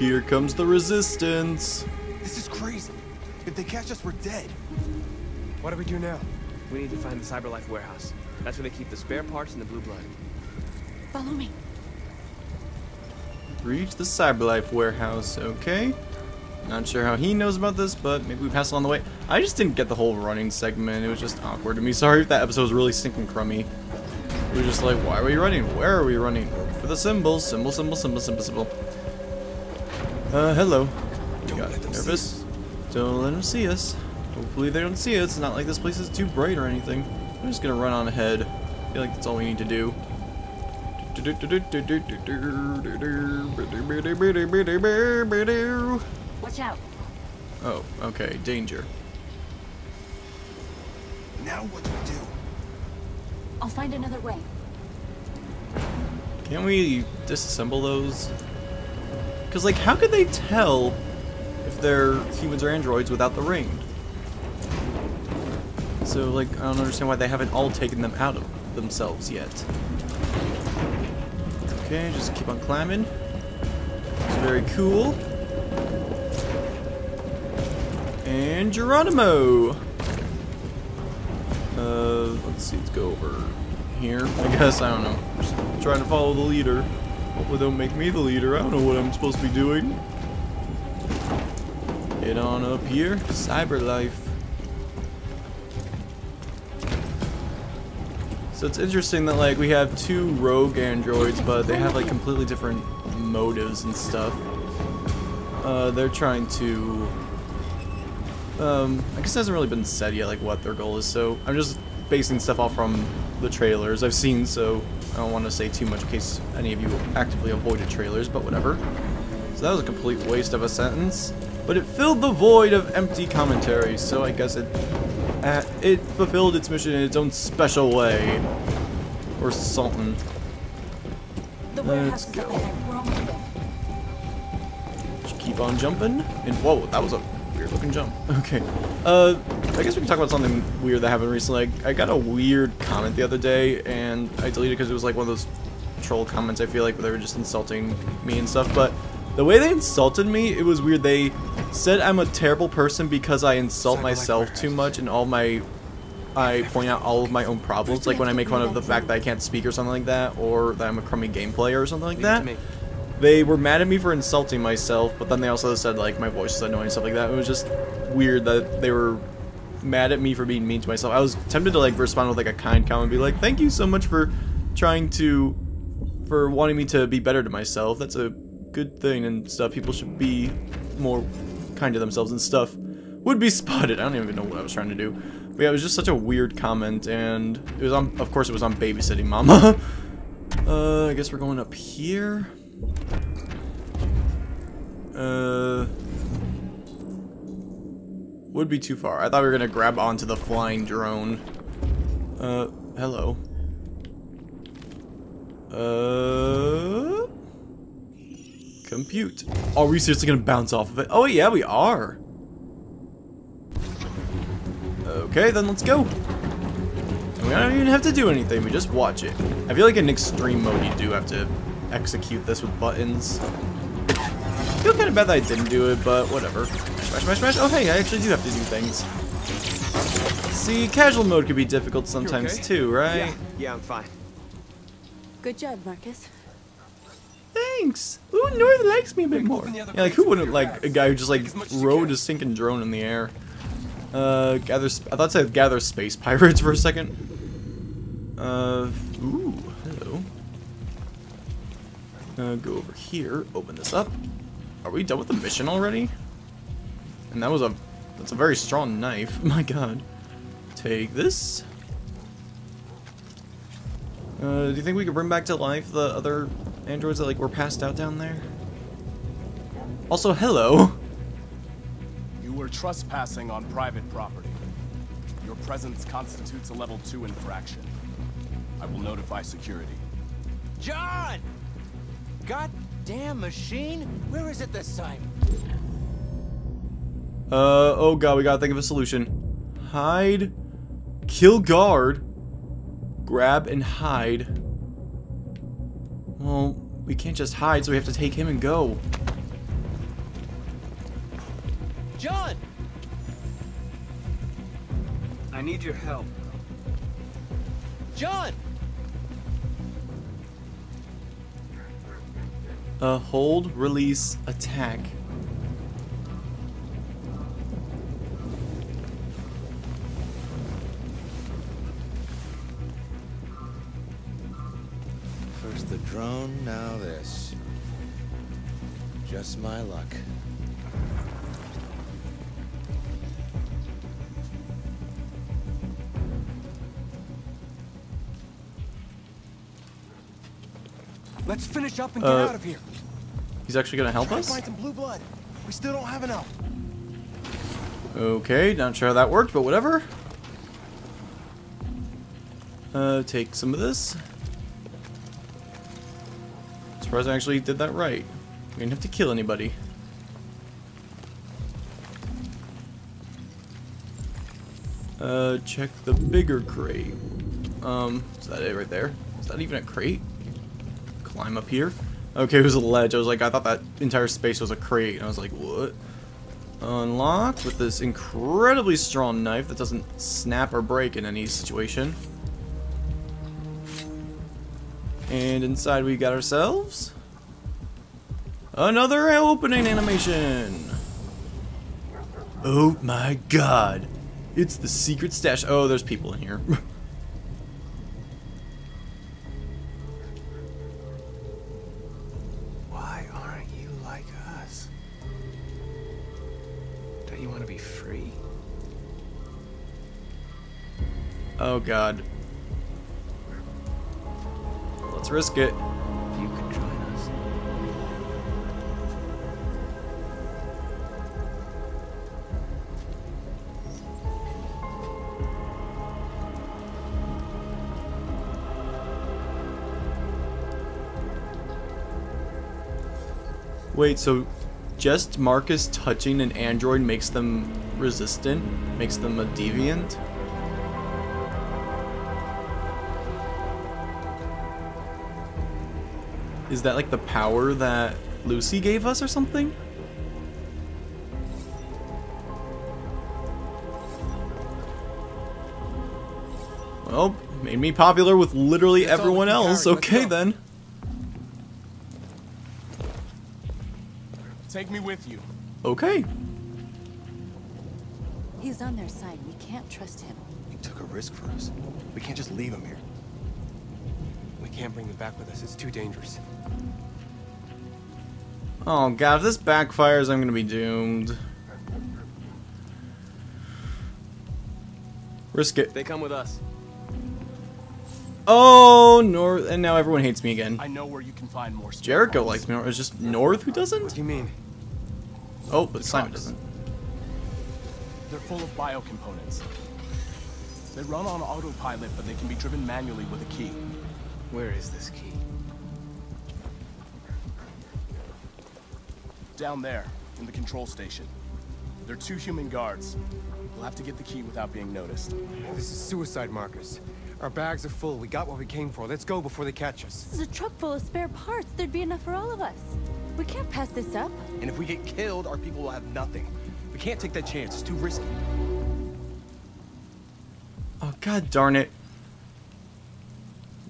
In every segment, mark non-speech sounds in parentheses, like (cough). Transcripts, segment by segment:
Here comes the resistance. This is crazy. If they catch us, we're dead. What do we do now? We need to find the CyberLife warehouse. That's where they keep the spare parts and the blue blood. Follow me. Reach the Cyberlife warehouse, okay. Not sure how he knows about this, but maybe we pass along the way. I just didn't get the whole running segment. It was just awkward to me. Sorry if that episode was really stinking crummy. We were just like, why are we running? Where are we running? For the symbols. Symbol, symbol, symbol, symbol, symbol. Uh, hello. You Don't got let them see nervous? Don't let them see us. Hopefully they don't see us. It's not like this place is too bright or anything. I'm just gonna run on ahead. I feel like that's all we need to do. Watch out. Oh, okay, danger. Now what do we do? I'll find another way. Can't we disassemble those? Because, like, how could they tell if they're humans or androids without the ring? So, like, I don't understand why they haven't all taken them out of themselves yet. Okay, just keep on climbing. It's very cool. And Geronimo! Uh, let's see, let's go over here. I guess, I don't know. Just trying to follow the leader. Hopefully don't make me the leader. I don't know what I'm supposed to be doing. Get on up here. CyberLife. So it's interesting that like we have two rogue androids, but they have like completely different motives and stuff. Uh, they're trying to. Um, I guess it hasn't really been said yet, like what their goal is. So I'm just basing stuff off from the trailers I've seen. So I don't want to say too much in case any of you actively avoided trailers, but whatever. So that was a complete waste of a sentence, but it filled the void of empty commentary. So I guess it uh, it fulfilled its mission in its own special way, or something. The warehouse is up ahead. We're almost there. Just keep on jumping. And whoa, that was a weird looking jump. (laughs) Okay. Uh, I guess we can talk about something weird that happened recently. I, I got a weird comment the other day, and I deleted it because it was like one of those troll comments. I feel like where they were just insulting me and stuff. But the way they insulted me, it was weird. They said I'm a terrible person because I insult myself too much and all my. I point out all of my own problems, like when I make fun of the fact that I can't speak or something like that, or that I'm a crummy game player or something like that they were mad at me for insulting myself, but then they also said like my voice is annoying and stuff like that. It was just weird that they were mad at me for being mean to myself. I was tempted to like respond with like a kind comment be like, "Thank you so much for trying to for wanting me to be better to myself. That's a good thing and stuff. People should be more kind to themselves and stuff." Would be (laughs) spotted. I don't even know what I was trying to do. But yeah, it was just such a weird comment, and it was on. Of course, it was on babysitting mama. (laughs) uh, I guess we're going up here. Uh, would be too far. I thought we were gonna grab onto the flying drone. Uh, hello. Uh, compute. Are we seriously gonna bounce off of it? Oh yeah, we are. Okay, then let's go. We don't even have to do anything. We just watch it. I feel like in extreme mode, you do have to execute this with buttons. I feel kind of bad that I didn't do it, but whatever. Smash, smash, smash. Oh, hey, I actually do have to do things. See, casual mode could be difficult sometimes okay? too, right? Yeah, yeah, I'm fine. Good job, Markus. Thanks. Ooh, North likes me a bit more. Open the other Yeah, like who wouldn't like a guy who just like Take as much as you rode a sinking drone in the air? Uh, gather. Sp I thought it said gather space pirates for a second. Uh, ooh, hello. Uh, go over here. Open this up. Are we done with the mission already? And that was a that's a very strong knife. (laughs) My God. Take this. Uh, do you think we could bring back to life the other androids that like were passed out down there? Also, hello. (laughs) You were trespassing on private property. Your presence constitutes a level 2 infraction. I will notify security. John! Goddamn machine! Where is it this time? Uh, oh god, we gotta think of a solution. Hide, kill guard, grab and hide. Well, we can't just hide, so we have to take him and go. John! I need your help. John! Uh, hold, release, attack. First the drone, now this. Just my luck. Let's finish up and get Uh, out of here. He's actually gonna help us? find some blue blood. We still don't have enough. Okay, not sure how that worked, but whatever. Uh, take some of this. Surprised I actually did that right. We didn't have to kill anybody. Uh, check the bigger crate. Um, is that it right there? Is that even a crate? Climb up here? Okay, it was a ledge. I was like, I thought that entire space was a crate. And I was like, what? Unlock with this incredibly strong knife that doesn't snap or break in any situation. And inside we got ourselves another opening animation. Oh my god. It's the secret stash. Oh, there's people in here. (laughs) Why aren't you like us? Don't you want to be free? oh god. Let's risk it. You could join us. Wait, so just Markus touching an android makes them resistant? Makes them a deviant? Is that like the power that Lucy gave us or something? Well, made me popular with literally That's everyone else. Okay then. Take me with you. Okay. He's on their side. We can't trust him. He took a risk for us. We can't just leave him here. We can't bring him back with us. It's too dangerous. Oh god, if this backfires, I'm gonna be doomed. Risk it. They come with us. Oh, North, and now everyone hates me again. I know where you can find more Jericho parts. likes me. It's just North who doesn't? What do you mean? Oh, but Simon trucks. doesn't. They're full of bio components. They run on autopilot, but they can be driven manually with a key. Where is this key? Down there, in the control station. There are two human guards. We'll have to get the key without being noticed. This is suicide, Markus. Our bags are full. We got what we came for. Let's go before they catch us. This is a truck full of spare parts. There'd be enough for all of us. We can't pass this up. And if we get killed, our people will have nothing. We can't take that chance. It's too risky. Oh, god darn it.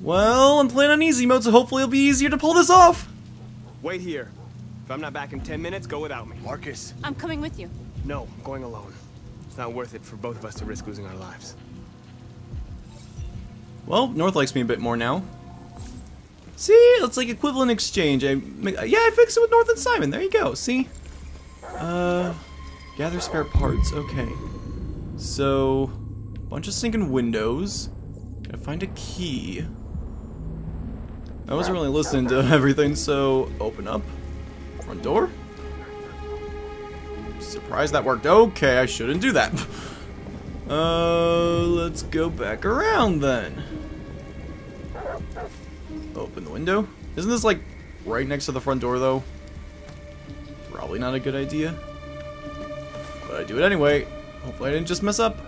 Well, I'm playing on easy mode, so hopefully it'll be easier to pull this off. Wait here. If I'm not back in 10 minutes, go without me. Markus, I'm coming with you. No, I'm going alone. It's not worth it for both of us to risk losing our lives. Well, North likes me a bit more now. See, it's like equivalent exchange. I, yeah, I fixed it with North and Simon. There you go. See? Uh, gather spare parts. Okay. So, bunch of sinking windows. Gotta find a key. I wasn't really listening to (laughs) everything, so open up. Front door. Surprised that worked. Okay, I shouldn't do that. (laughs) Uh, let's go back around then. Open the window. Isn't this like right next to the front door though? Probably not a good idea. But I do it anyway. Hopefully I didn't just mess up.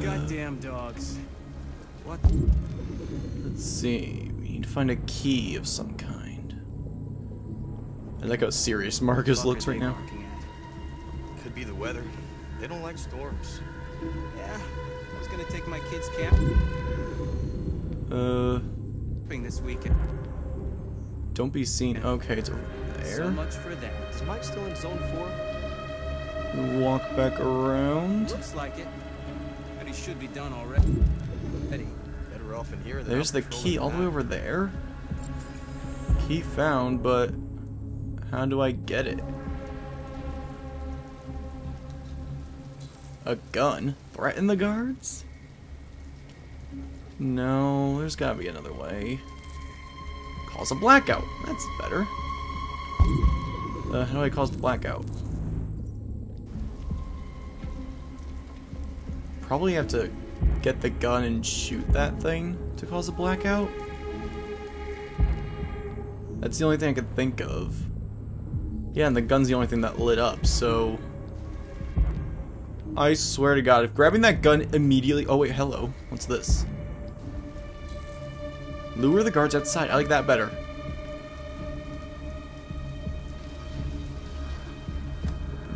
Goddamn dogs. What? Let's see. We need to find a key of some kind. I like how serious (laughs) Markus looks right now. Could be the weather. They don't like storms. Yeah, I was gonna take my kids camping Uh, this weekend. don't be seen. Okay, it's over So there. much for that. Is Mike still in zone four? Walk back around. Looks like it. But he should be done already. Off in here There's the key all the way over there. Key found, but how do I get it? A gun? Threaten the guards? No, there's gotta be another way. Cause a blackout. That's better. Uh, how do I cause the blackout? Probably have to get the gun and shoot that thing to cause a blackout. That's the only thing I could think of. Yeah, and the gun's the only thing that lit up, so... I swear to god, if grabbing that gun immediately... Oh wait, hello. What's this? Lure the guards outside. I like that better.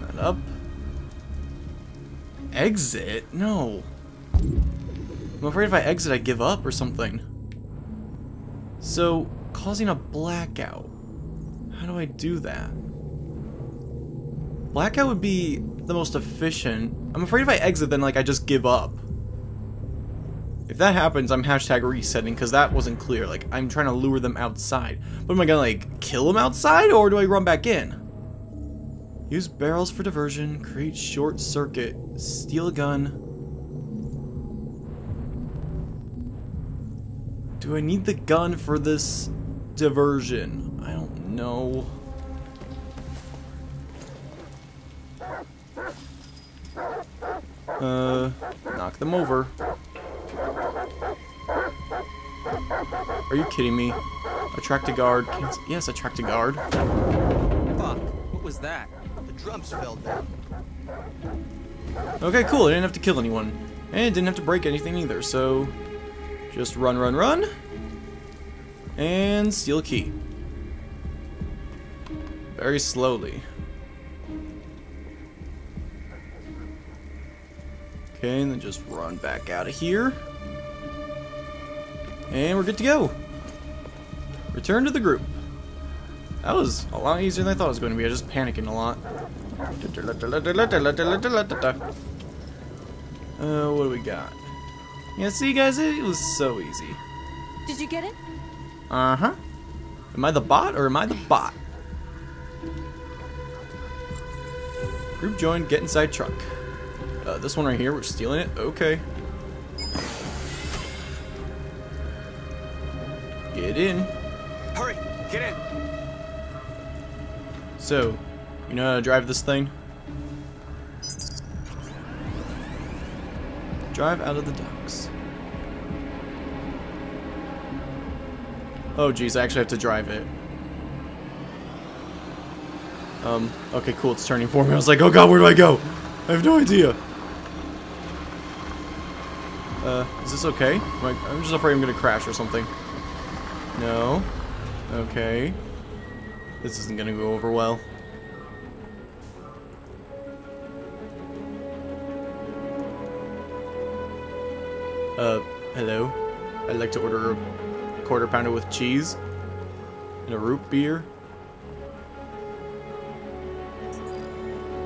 That up. Exit? No. I'm afraid if I exit, I give up or something. So, causing a blackout. How do I do that? Blackout would be the most efficient. I'm afraid if I exit, then like I just give up. If that happens, I'm hashtag resetting because that wasn't clear. Like I'm trying to lure them outside. But am I gonna like kill them outside or do I run back in? Use barrels for diversion. Create short circuit. Steal a gun. Do I need the gun for this diversion? I don't know. Uh, knock them over. Are you kidding me? Attract a guard. Cancel- yes, attract a guard. Fuck. What was that? The drums fell down. Okay, cool. I didn't have to kill anyone. And didn't have to break anything either, so... Just run, run, run. And steal a key. Very slowly. Okay, and then just run back out of here. And we're good to go. Return to the group. That was a lot easier than I thought it was going to be. I was just panicking a lot. Uh, what do we got? Yeah, see, guys, it was so easy. Did you get it? Uh huh. Am I the bot or am I the bot? Group join, get inside truck. Uh, this one right here, we're stealing it. Okay. Get in. Hurry, get in. So, you know how to drive this thing? Drive out of the docks. Oh geez, I actually have to drive it. Um, okay, cool, it's turning for me. I was like, oh god, where do I go? I have no idea. Uh, is this okay? I, I'm just afraid I'm gonna crash or something. No. Okay. This isn't gonna go over well. Uh, hello? I'd like to order a quarter pounder with cheese and a root beer.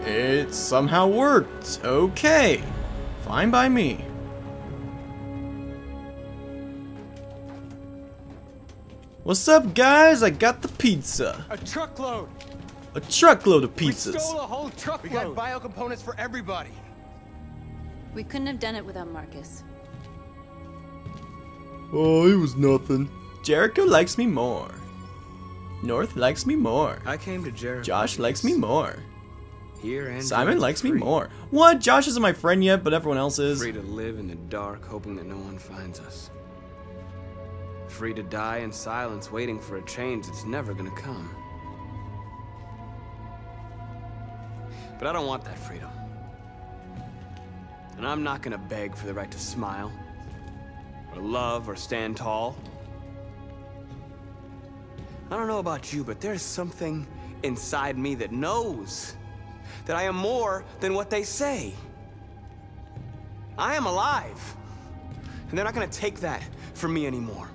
It somehow worked. Okay. Fine by me. What's up, guys? I got the pizza. A truckload! A truckload of pizzas. We pizzas. stole a whole truckload. We got bio components for everybody. We couldn't have done it without Markus. Oh, it was nothing. Jericho likes me more. North likes me more. I came to Jericho. Josh likes me more. Here and Simon likes me more. What? Josh isn't my friend yet, but everyone else is. Free to live in the dark, hoping that no one finds us. Free to die in silence, waiting for a change that's never gonna come. But I don't want that freedom. And I'm not gonna beg for the right to smile, or love, or stand tall. I don't know about you, but there's something inside me that knows that I am more than what they say. I am alive. And they're not gonna take that from me anymore.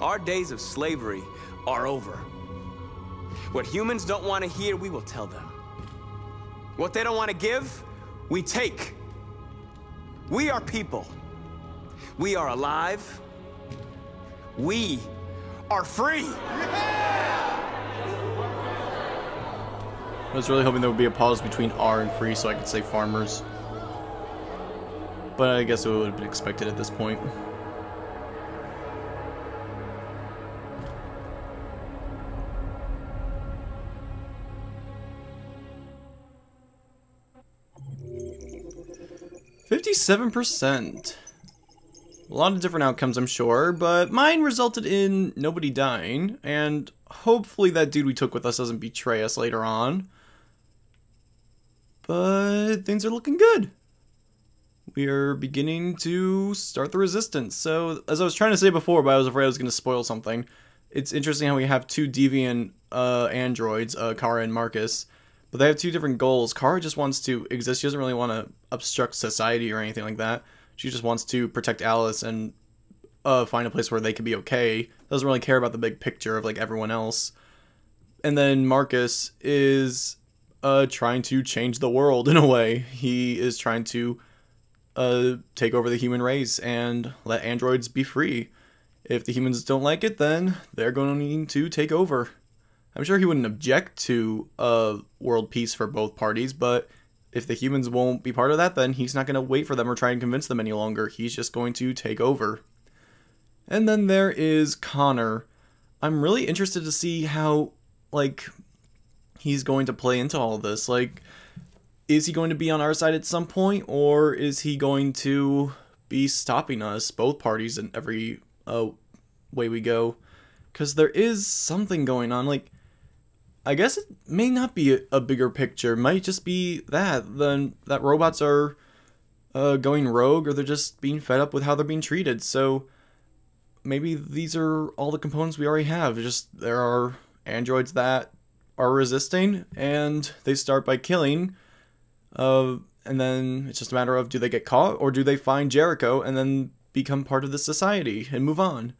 Our days of slavery are over. What humans don't want to hear, we will tell them. What they don't want to give, we take. We are people. We are alive. We are free. I was really hoping there would be a pause between R and free so I could say farmers. But I guess it would have been expected at this point. Fifty-seven percent. A lot of different outcomes, I'm sure, but mine resulted in nobody dying, and hopefully that dude we took with us doesn't betray us later on. But things are looking good. We are beginning to start the resistance. So, as I was trying to say before, but I was afraid I was going to spoil something, it's interesting how we have two deviant uh, androids, uh, Kara and Markus, but they have two different goals. Kara just wants to exist. She doesn't really want to obstruct society or anything like that. She just wants to protect Alice and uh, find a place where they can be okay. Doesn't really care about the big picture of like everyone else. And then Markus is uh, trying to change the world (laughs) in a way. He is trying to uh, take over the human race and let androids be free. If the humans don't like it, then they're going to need to take over. I'm sure he wouldn't object to uh, world peace for both parties, but if the humans won't be part of that, then he's not going to wait for them or try and convince them any longer. He's just going to take over. And then there is Connor. I'm really interested to see how, like, he's going to play into all this. Like, is he going to be on our side at some point, or is he going to be stopping us, both parties, in every uh, way we go? Because there is something going on. Like, I guess it may not be a, a bigger picture. It might just be that then that robots are uh, going rogue, or they're just being fed up with how they're being treated. So maybe these are all the components we already have. Just there are androids that are resisting, and they start by killing. Uh, and then it's just a matter of do they get caught or do they find Jericho and then become part of the society and move on.